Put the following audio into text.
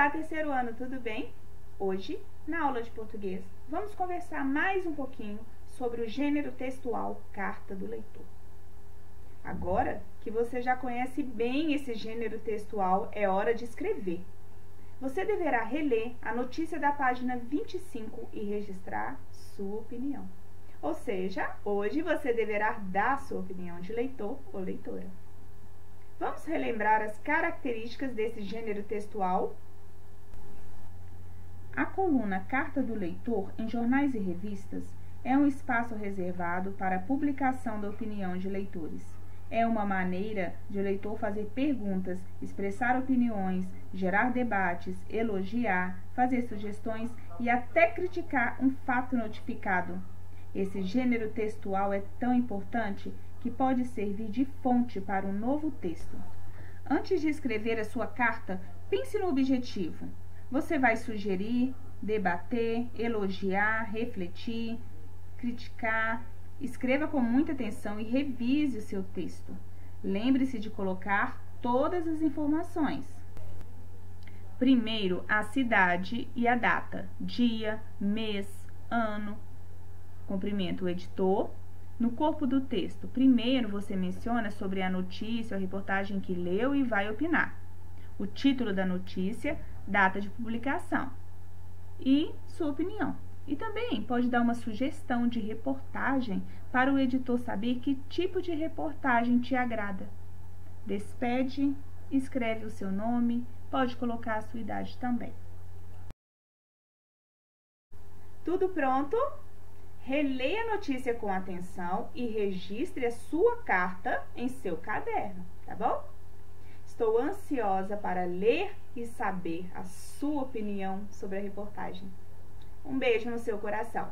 Olá, terceiro ano, tudo bem? Hoje, na aula de português, vamos conversar mais um pouquinho sobre o gênero textual carta do leitor. Agora que você já conhece bem esse gênero textual, é hora de escrever. Você deverá reler a notícia da página 25 e registrar sua opinião. Ou seja, hoje você deverá dar sua opinião de leitor ou leitora. Vamos relembrar as características desse gênero textual? Coluna Carta do Leitor em jornais e revistas é um espaço reservado para a publicação da opinião de leitores. É uma maneira de o leitor fazer perguntas, expressar opiniões, gerar debates, elogiar, fazer sugestões e até criticar um fato notificado. Esse gênero textual é tão importante que pode servir de fonte para um novo texto. Antes de escrever a sua carta, pense no objetivo. Você vai sugerir, debater, elogiar, refletir, criticar. Escreva com muita atenção e revise o seu texto. Lembre-se de colocar todas as informações. Primeiro, a cidade e a data, dia, mês, ano. Cumprimento o editor no corpo do texto, primeiro você menciona sobre a notícia ou reportagem que leu e vai opinar. O título da notícia, data de publicação e sua opinião. E também pode dar uma sugestão de reportagem para o editor saber que tipo de reportagem te agrada. Despede, escreve o seu nome, pode colocar a sua idade também. Tudo pronto? Releia a notícia com atenção e registre a sua carta em seu caderno, tá bom? Estou ansiosa para ler e saber a sua opinião sobre a reportagem. Um beijo no seu coração.